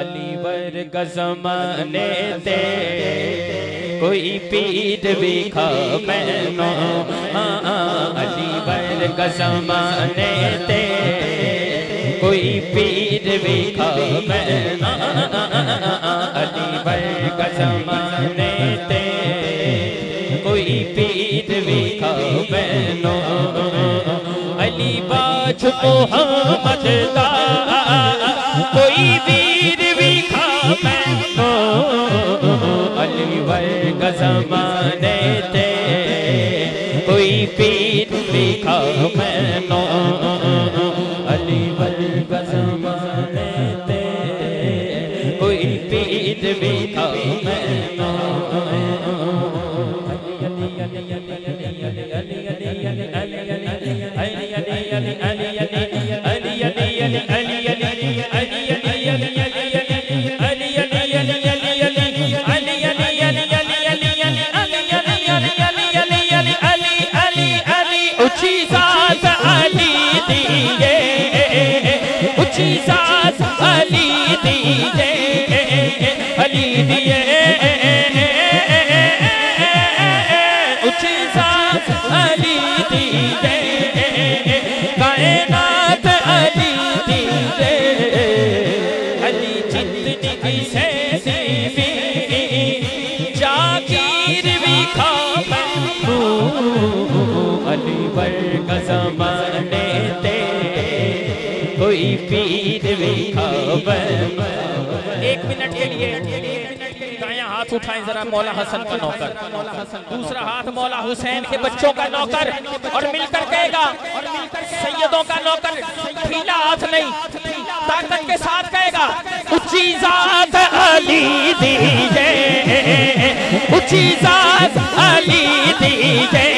अलीवर गजमाने ते कोई पीर विखा मैनो। अलीवर गजमाने ते कोई पीर भी विखा मैना। अलीवर गजमाने ते कोई पीर विखा मैनो। अली बाज मोहम्मद दा मैनो अली वर्ग जमाने ते कोई पीर विखा मैनो अली वर्ग जमाने ते कोई पीर विखा मैनो ऊँची सास अली दिए उची सास अली दिए अली दिए अली वर्ग जमाने ते कोई पीर भी खबर। एक मिनट के लिए हाथ उठाएँ जरा, मौला हसन का नौकर। दूसरा हाथ मौला हुसैन के बच्चों का नौकर, और मिलकर कहेगा, सैयदों का नौकर, ढीला हाथ नहीं, ताकत के साथ कहेगा, ऊँची जात अली दीजे ऊँची जात अली दीजे